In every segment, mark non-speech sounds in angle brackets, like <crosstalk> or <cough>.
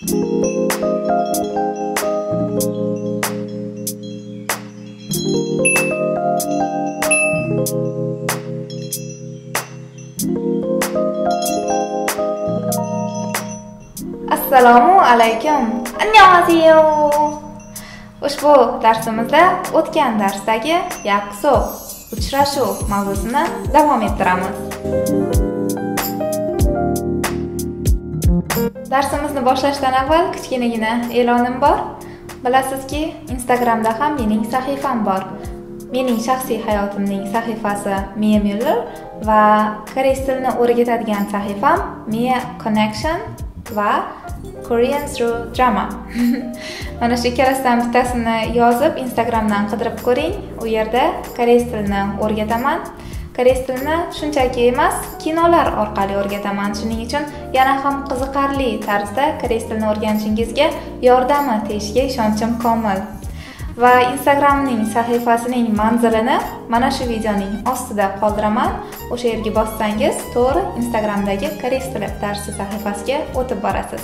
assalomu alaykum. Annyeonghaseyo. Ushbu darsimizda o'tgan darsdagi yaqqso'q uchrashuv mavzusini davom ettiramiz. Darsimizni boshlashdan avval kichkinagina e'lonim bor. Bilasizki instagramda ham mening sahifam bor. Mening shaxsiy hayotimning sahifasi mia miller va koreys tilini o'rgatadigan sahifam mia connection va korean through drama. <laughs> Mana shu ikkalasidan bittasini yozib instagramdan qidirib ko'ring. U yerda koreys tilini o'rgataman. Koreys tilini shunchaki emas kinolar orqali o'rgataman. Shuning uchun yana ham qiziqarli tarzda koreys tilini o'rganishingizga yordami tegishiga ishonchim komil. Va instagramning sahifasining manzilini mana shu videoning ostida qoldiraman. O'sha yerga bossangiz to'g'ri instagramdagi koreys tili darsi sahifasiga o'tib borasiz.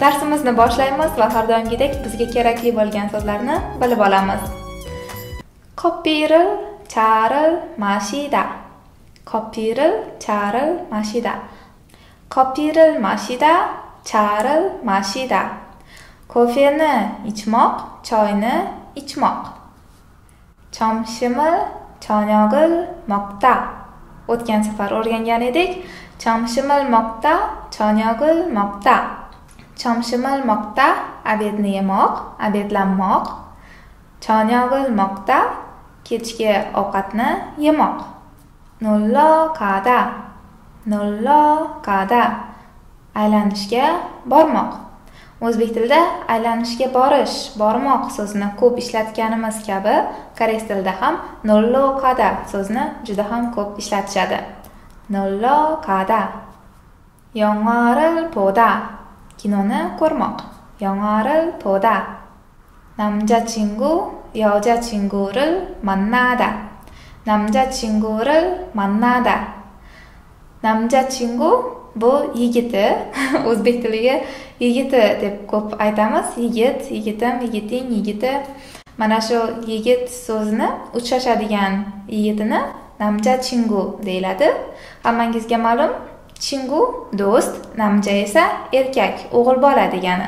Darsimizni boshlaymiz va har doimgidek bizga kerakli bo'lgan so'zlarni bilib olamiz. 커 피를 잘을 마시다 커피를 잘을 마시다 커피를 마시다 잘을 마시다 kofeni ichmoq choyni ichmoq chomshimil chonyog'il moqta o'tgan safar o'rgangan edik chomshimil moqta chonyog'il moqta chomshimil moqta obedni yemoq obedlanmoq chonyog'il moqta kechki ovqatni yemoq. Noloqada noloqada aylanishga bormoq. O'zbek tilida aylanishga borish bormoq so'zini ko'p ishlatganimiz kabi koreys tilida ham nullo kada so'zini juda ham ko'p ishlatishadi. Noloqada yong'oril poda. Kinoni ko'rmoq. Yong'oril poda. Namja chingu 여자친구를 만나다 남자친구를 만나다 남자친구 bu yigiti o'zbek tiliga yigiti deb ko'p aytamiz yigit yigitim yigiting yigiti mana shu yigit so'zini uchrashadigan yigitini namja chingu deyiladi hammangizga ma'lum chingu do'st namja esa erkak o'g'il bola degani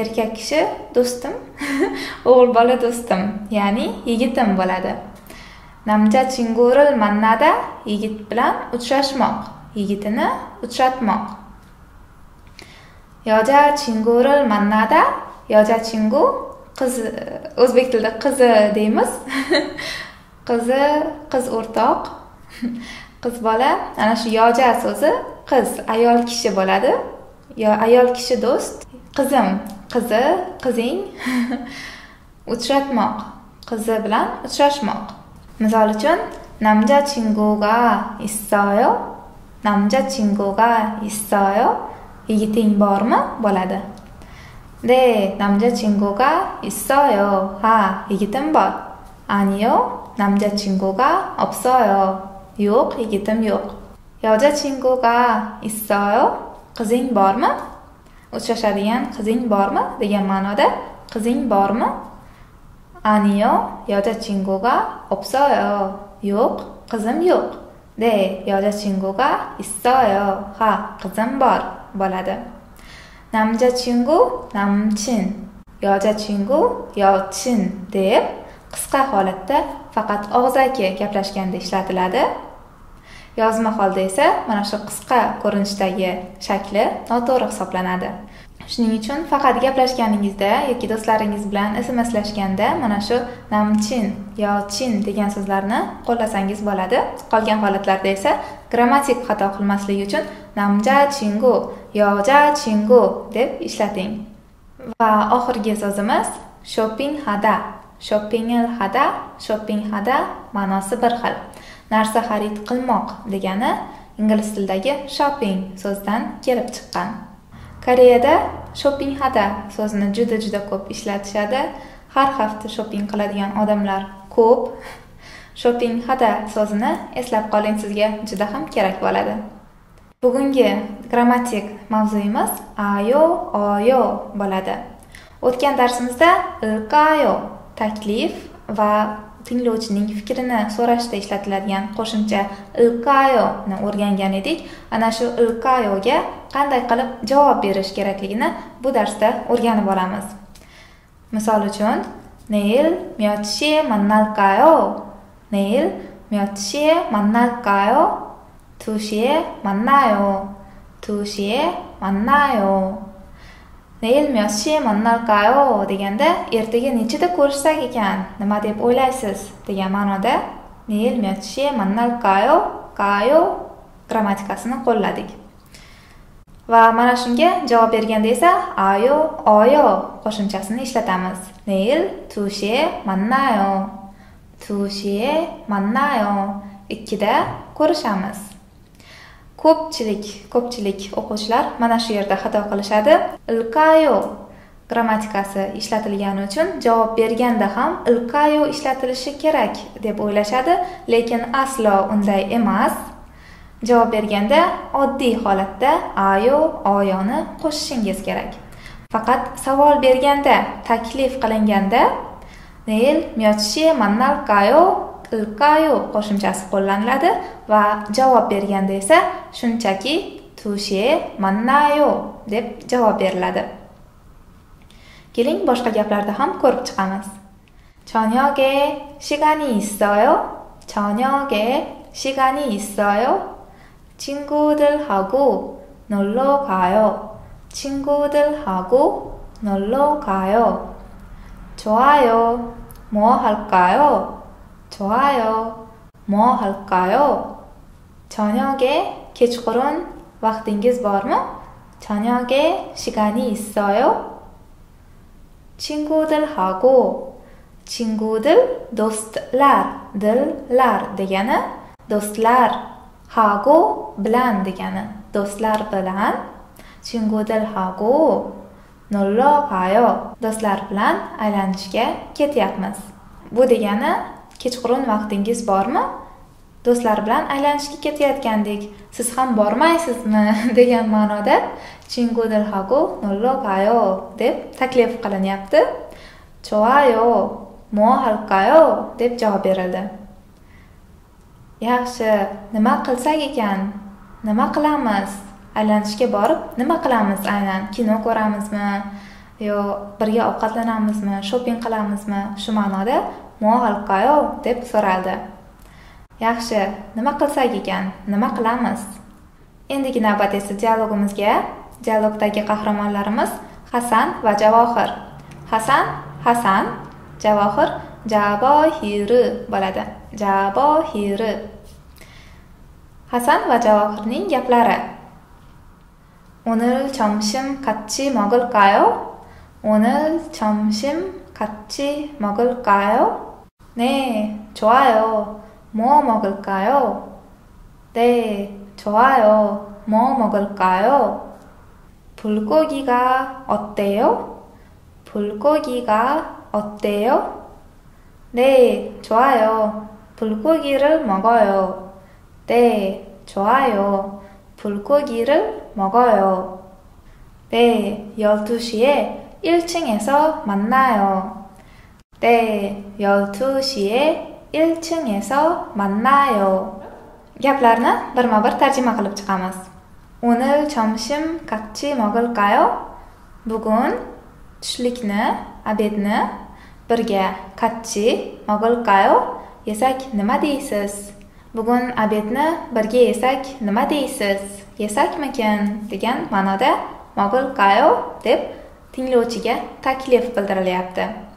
erkak kishi do'stim. <laughs> O'g'il bola do'stim ya'ni yigitim bo'ladi. Namja chingurul mannada yigit bilan uchrashmoq yigitini uchratmoq. Yoja chingurul mannada yoja chingu qiz o'zbek tilida qizi deymiz. <laughs> Qizi qiz o'rtoq. <laughs> Qiz bola ana shu yoja so'zi qiz ayol kishi bo'ladi. yo ayol kishi do'st qizim qizi qizing <laughs> uchratmoq qizi bilan uchrashmoq misol uchun 남자 친구가 있어요 남자친구가 있어요? yigiting bormi bo'ladi 네 남자친구가 있어요 ha yigitim bor 아니요 남자친구가 없어요 yo'q yigitim yo'q 여자친구가 있어요 qizing bormi? Uchrashadigan qizing bormi? degan ma'noda qizing bormi? Aniyo yoja chinguga opsoyo yo'q qizim yo'q de yoja chinguga issoyo. Ha qizim bor bo'ladi. Namja chingu namchin. Yoja chingu yochin deb qisqa holatda faqat og'zaki gaplashganda ishlatiladi. Yozma holda esa mana shu qisqa ko'rinishdagi shakli noto'g'ri hisoblanadi. shuning uchun faqat gaplashganingizda yoki do'stlaringiz bilan smslashganda mana shu namchin yo chin degan so'zlarni qo'llasangiz bo'ladi. Qolgan holatlarda esa grammatik xato qilmaslik uchun namja chingu yoja chingu deb ishlating. Va oxirgi so'zimiz shopping hada. Shoppingil hada shopping hada ma'nosi bir xil. Narsa xarid qilmoq degani ingliz tilidagi shopping so'zidan kelib chiqqan. Koreyada shopping hada so'zini juda juda ko'p ishlatishadi. Har hafta shopping qiladigan odamlar ko'p. <laughs> Shopping hada so'zini eslab qoling sizga juda ham kerak bo'ladi. Bugungi grammatik mavzuyimiz ayo oyo bo'ladi. O'tgan darsimizda ikayo taklif va tinglovchining fikrini so'rashda ishlatiladigan qo'shimcha ilkayoni o'rgangan edik. Ana shu ilkayoga qanday qilib javob berish kerakligini bu darsda o'rganib olamiz. Misol uchun neil myotishi mannalkayo neil myotishi mannalkayo tushe mannayo tushie mannayo. neil myoshimon nalkao deganda ertaga nechida ko'rishsak ekan? Nima deb o'ylaysiz? degan ma'noda neil myoshimon nalkao kayo grammatikasini qo'lladik. Va mana shunga javob berganda esa ayo oyo qo'shimchasini ishlatamiz. Neil tushe mannayo tushe mannayo ikkida ko'rishamiz. Ko'pchilik ko'pchilik o'quvchilar mana shu yerda xato qilishadi. Ilkayo grammatikasi ishlatilgani uchun javob berganda ham ilkayo ishlatilishi kerak deb o'ylashadi lekin aslo unday emas. Javob berganda oddiy holatda ayo oyoni qo'shishingiz kerak. Faqat savol berganda taklif qilinganda neil myotshi mannalkayo ilkayo qo'shimchasi qo'llaniladi va javob berganda esa shunchaki tushe mannayo deb javob beriladi keling boshqa gaplarda ham ko'rib chiqamiz 저녁에 시간이 있어요? 저녁에 시간이 있어요? 친구들하고 놀러 가요. 친구들하고 놀러 가요. 좋아요. 뭐 할까요? 좋아요. 뭐 할까요? 저녁에 kechqurun vaqtingiz bormi? 저녁에 시간이 있어요? 친구들하고 친구들 do'stlar dillar degani do'stlar hago bilan degani do'stlar bilan 친구들하고 놀러 가요 do'stlar bilan aylanishga ketyapmiz bu degani kechqurun vaqtingiz bormi? Do'stlar bilan aylanishga ketayotgandek siz ham bormaysizmi <laughs> degan ma'noda chingu del deb taklif qilinyapti. Choayo mohalkayo deb javob berildi. Yaxshi nima qilsak ekan? Nima qilamiz? Aylanishga borib nima qilamiz aynan? Kino ko'ramizmi? Yo birga ovqatlanamizmi? Shopping qilamizmi? Shu ma'noda muhalqayo deb so'raldi yaxshi nima qilsak ekan nima qilamiz endigi navbat esa dialogimizga dialogdagi qahramonlarimiz hasan va javohir hasan hasan javohir javohiri bo'ladi javohiri hasan va javohirning gaplari 오늘 점심 같이 먹을까요? 오늘 점심 같이 먹을까요? 네, 좋아요. 뭐 먹을까요? 네, 좋아요. 뭐 먹을까요? 불고기가 어때요? 불고기가 어때요? 네, 좋아요. 불고기를 먹어요. 네, 좋아요. 불고기를 먹어요. 네, 12시에 1층에서 만나요. 네, 12시에 1층에서 만나요. gaplarni birma-bir tarjima qilib chiqamiz. 오늘 점심 같이 먹을까요? bugun tushlikni, obedni birga 같이 먹을까요? yesak nima deysiz? bugun obedni birga yesak nima deysiz yesakmikin degan ma'noda 먹을까요 deb tinglovchiga taklif bildirilyapti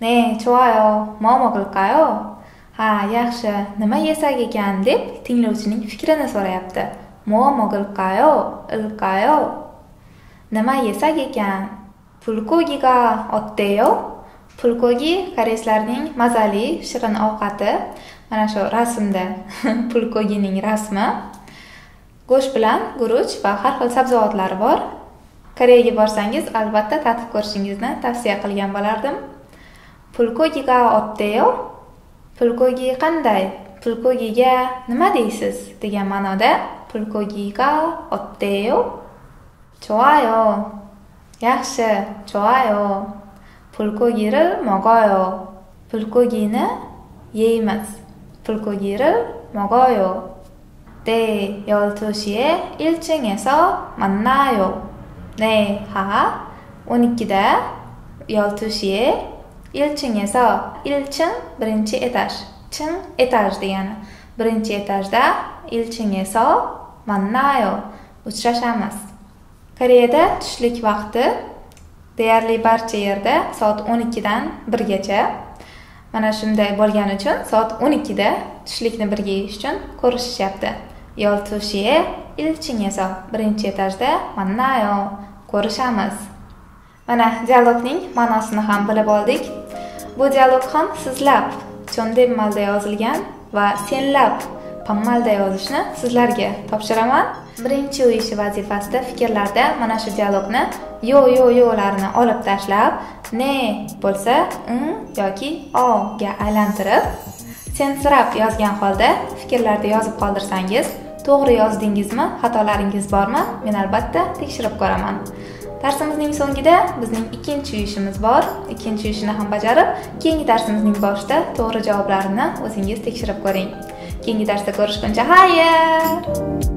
ne 좋아요 뭐 먹을까요 ha yaxshi nima yesak ekan deb tinglovchining fikrini so'rayapti 뭐 먹을까요 ilqayo nima yesak ekan pulkogiga 어때요 pulkogi koreyslarning mazali shirin ovqati mana shu rasmda <laughs> pulkogining rasmi go'sht bilan guruch va har xil sabzavotlari bor koreyaga borsangiz albatta tatib ko'rishingizni tavsiya qilgan bo'lardim Pulkogiga otteyo pulkogi qanday pulkogiga nima deysiz degan 불고기가 어때요? 좋아요. yaxshi, 좋아요. 불고기를 먹어요. 불고기는 yeymiz. 불고기를 먹어요. 네, 12시에 1층에서 만나요. 네, 하. 12da 12시에 1층에 ilchingizor ilchin birinchi etaj. Chin etaj degani. Birinchi etajda 만나요 mannayo. Uchrashamiz. Koreyada tushlik vaqti deyarli barcha yerda soat 12 dan 1 gacha mana shunday bo'lgani uchun soat 12 da tushlikni birga yeyish uchun ko'rishishyapti. Yoltushie ilchingiso birinchi etajda 만나요 ko'rishamiz. Mana dialogning ma'nosini ham bilib oldik. Bu dialog ham sizlab chondebmalda yozilgan va senlab pammalda yozishni sizlarga topshiraman. Birinchi uy ishi vazifasida fikrlarda mana shu dialogni yo yo yo'larini olib tashlab ne bo'lsa n yoki o ga aylantirib sensirab yozgan holda fikrlarda yozib qoldirsangiz to'g'ri yozdingizmi xatolaringiz bormi men albatta tekshirib ko'raman. Darsimizning so'ngida bizning ikkinchi uyishimiz bor. Ikkinchi uyishini ham bajarib keyingi darsimizning boshida to'g'ri javoblarini o'zingiz tekshirib ko'ring. Keyingi darsda ko'rishguncha xayr